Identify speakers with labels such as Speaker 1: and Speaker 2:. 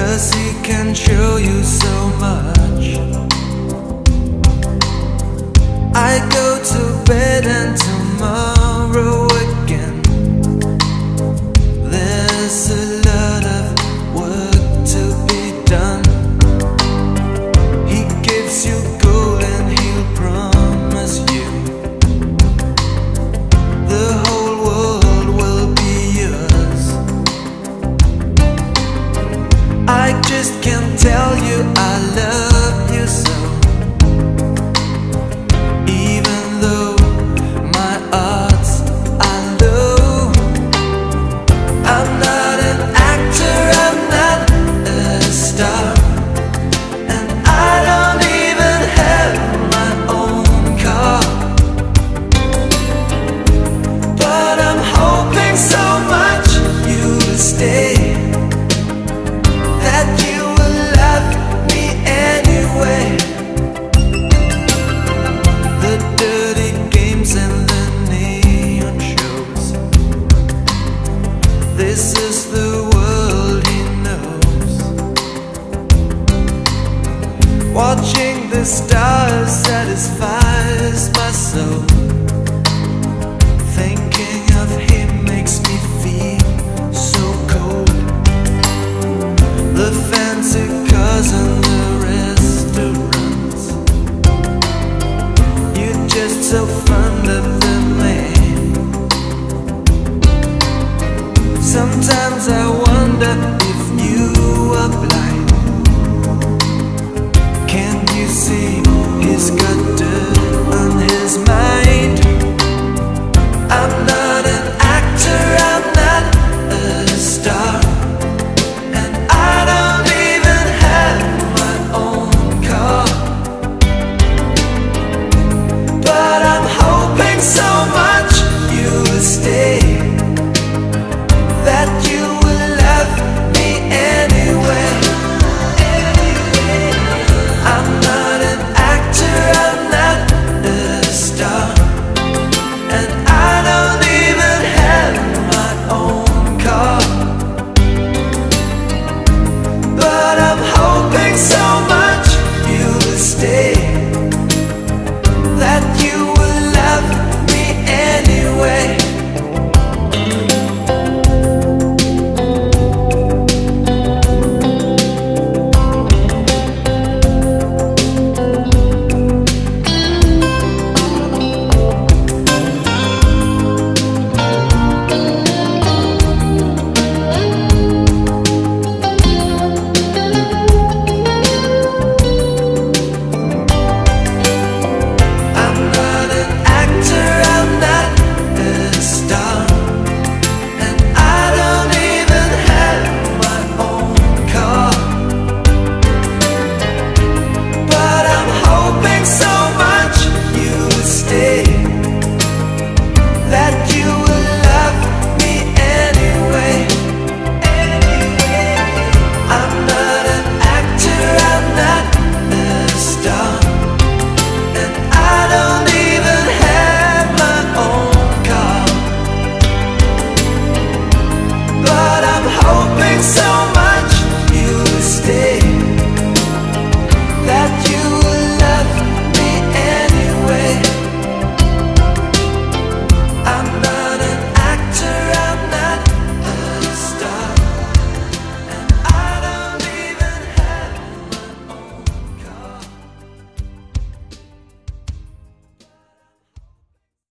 Speaker 1: Cause he can show you so much. I go to bed Watching the stars satisfies my soul. Thinking of him makes me feel so cold. The fancy cars and the restaurants. You're just so fond of the man. Sometimes I wonder if you are It's got